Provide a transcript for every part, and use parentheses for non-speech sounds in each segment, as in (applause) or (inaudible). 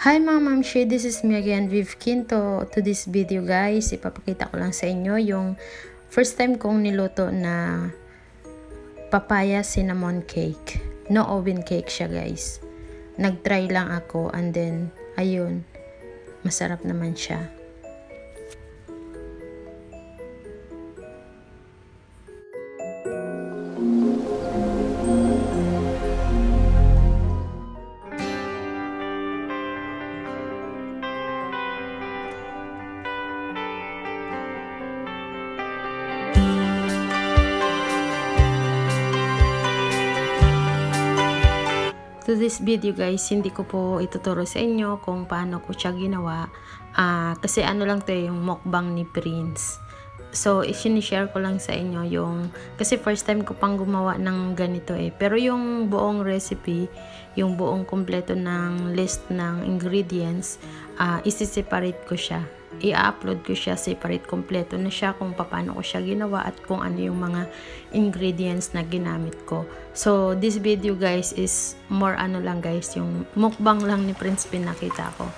Hi mga mamshi, this is me again, Viv Quinto. To this video guys, ipapakita ko lang sa inyo yung first time kong niluto na papaya cinnamon cake. No oven cake siya guys. Nag-try lang ako and then, ayun, masarap naman siya. To this video guys, hindi ko po ituturo sa inyo kung paano ko siya ginawa. Uh, kasi ano lang to yung mukbang ni Prince. So, isinishare ko lang sa inyo yung, kasi first time ko pang gumawa ng ganito eh. Pero yung buong recipe, yung buong kompleto ng list ng ingredients, uh, isi-separate ko siya i-upload ko siya separate kompleto na siya kung paano ko siya ginawa at kung ano yung mga ingredients na ginamit ko. So, this video guys is more ano lang guys, yung mukbang lang ni Prince pinakita ko.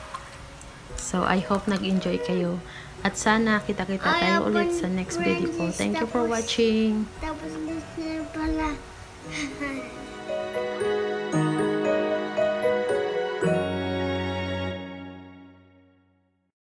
So, I hope nag-enjoy kayo. At sana kita-kita tayo ulit sa next video ko. Thank you for watching. Tapos na pala. (laughs)